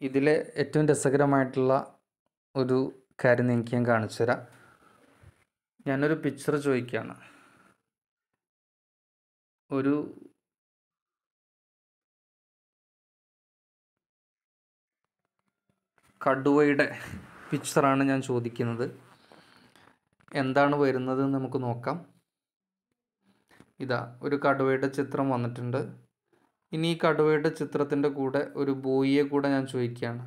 ഇതിലെ ഏറ്റവും രസകരമായിട്ടുള്ള ഒരു കാര്യം എനിക്ക് ഞാൻ കാണിച്ചു തരാം. ഞാനൊരു പിക്ചർ ചോദിക്കുകയാണ് ഒരു കടുവയുടെ പിക്ചറാണ് ഞാൻ ചോദിക്കുന്നത്. എന്താണ് വരുന്നത് നമുക്ക് നോക്കാം. ഇതാ ഒരു കടുവയുടെ ചിത്രം വന്നിട്ടുണ്ട്. ഇനി ഈ കടുവയുടെ ചിത്രത്തിന്റെ കൂടെ ഒരു ബോയിയെ കൂടെ ഞാൻ ചോദിക്കുകയാണ്.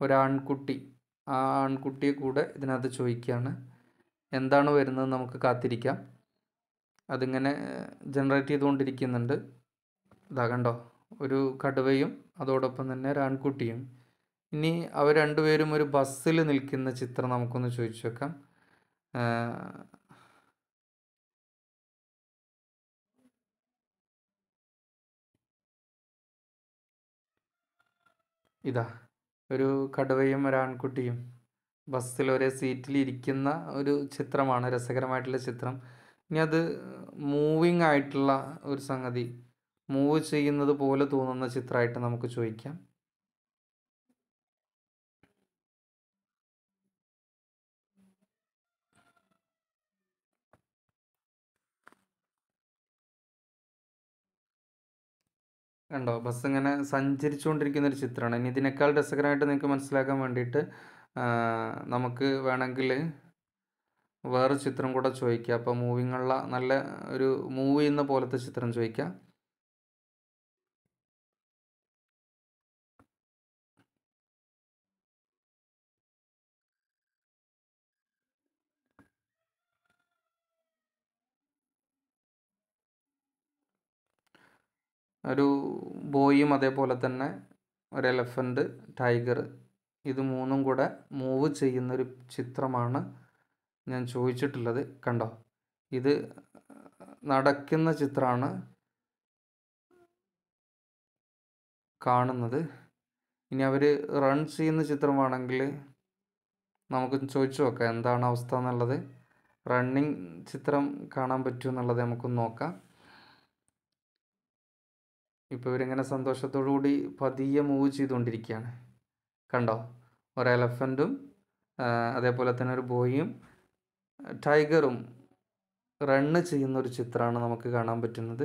ഒരാൺകുട്ടി ആ ആൺകുട്ടിയെ കൂടെ ഇതിനകത്ത് ചോദിക്കുകയാണ്. എന്താണ് വരുന്നത് നമുക്ക് കാത്തിരിക്കാം. അതിങ്ങനെ ജനറേറ്റ് ചെയ്തുകൊണ്ടിരിക്കുന്നുണ്ട്. ഇതാ കണ്ടോ ഒരു കടുവയും അതോടൊപ്പം തന്നെ ഒരു ആൺകുട്ടിയും. ഇനി അവർ രണ്ടുപേരും ഒരു ബസ്സിൽ നിൽക്കുന്ന ചിത്രം നമുക്കൊന്ന് ചോദിച്ചു വെക്കാം. ഇതാ ഒരു കടുവയും ഒരാൺകുട്ടിയും ബസ്സിൽ ഒരേ സീറ്റിൽ ഇരിക്കുന്ന ഒരു ചിത്രമാണ് രസകരമായിട്ടുള്ള ചിത്രം. ഇനി അത് മൂവിങ് ആയിട്ടുള്ള ഒരു സംഗതി. മൂവ് ചെയ്യുന്നത് പോലെ തോന്നുന്ന ചിത്രമായിട്ട് നമുക്ക് ചോദിക്കാം. കണ്ടോ? ബസ് ഇങ്ങനെ സഞ്ചരിച്ചുകൊണ്ടിരിക്കുന്ന ഒരു ചിത്രമാണ്. ഇനി ഇതിനേക്കാൾ രസകരമായിട്ട് നിങ്ങൾക്ക് മനസ്സിലാക്കാൻ വേണ്ടിയിട്ട് നമുക്ക് വേണമെങ്കിൽ വേറെ ചിത്രം കൂടെ ചോദിക്കാം. അപ്പോൾ മൂവിങ്ങുള്ള നല്ല ഒരു മൂവ് ചെയ്യുന്ന പോലത്തെ ചിത്രം ചോദിക്കാം. ഒരു ബോയും അതേപോലെ തന്നെ ഒരു എലഫന്റ് ടൈഗർ ഇത് മൂന്നും കൂടെ മൂവ് ചെയ്യുന്നൊരു ചിത്രമാണ് ഞാൻ ചോദിച്ചിട്ടുള്ളത്. കണ്ടോ? ഇത് നടക്കുന്ന ചിത്രമാണ് കാണുന്നത്. ഇനി അവർ റൺ ചെയ്യുന്ന ചിത്രമാണെങ്കിൽ നമുക്ക് ചോദിച്ചു നോക്കാം. എന്താണ് അവസ്ഥ എന്നുള്ളത്? റണ്ണിങ് ചിത്രം കാണാൻ പറ്റുമെന്നുള്ളത് നമുക്കൊന്ന് നോക്കാം. ഇപ്പോൾ ഇവരിങ്ങനെ സന്തോഷത്തോടു കൂടി പതിയെ മൂവ് ചെയ്തുകൊണ്ടിരിക്കുകയാണ്. കണ്ടോ? ഒരു എലഫന്റും അതേപോലെ തന്നെ ഒരു ബോയും ടൈഗറും റണ്ണ് ചെയ്യുന്ന ഒരു ചിത്രമാണ് നമുക്ക് കാണാൻ പറ്റുന്നത്.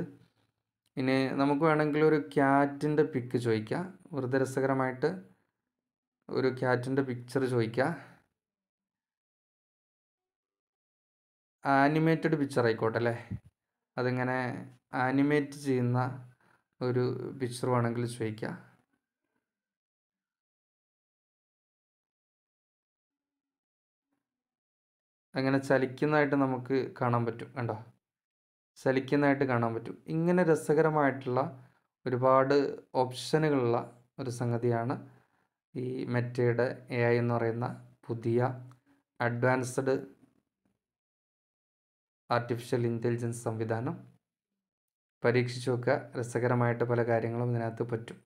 ഇനി നമുക്ക് വേണമെങ്കിൽ ഒരു ക്യാറ്റിന്റെ പിക്ക് ചോദിക്കാം. വെറുതെ രസകരമായിട്ട് ഒരു ക്യാറ്റിന്റെ പിക്ചർ ചോദിക്കാം. ആനിമേറ്റഡ് പിക്ചർ ആയിക്കോട്ടെ അല്ലേ? അതിങ്ങനെ ആനിമേറ്റ് ചെയ്യുന്ന ഒരു പിക്ചർ വേണമെങ്കിൽ ചോദിക്കാം. അങ്ങനെ ചലിക്കുന്നതായിട്ട് നമുക്ക് കാണാൻ പറ്റും കണ്ടോ? ചലിക്കുന്നതായിട്ട് കാണാൻ പറ്റും. ഇങ്ങനെ രസകരമായിട്ടുള്ള ഒരുപാട് ഓപ്ഷനുകളുള്ള ഒരു സംഗതിയാണ് ഈ മെറ്റയുടെ എ ഐ എന്ന് പറയുന്ന പുതിയ അഡ്വാൻസ്ഡ് ആർട്ടിഫിഷ്യൽ ഇന്റലിജൻസ് സംവിധാനം. പരീക്ഷിച്ച് നോക്കുക. രസകരമായിട്ട് പല കാര്യങ്ങളും ഇതിനകത്ത് പറ്റും.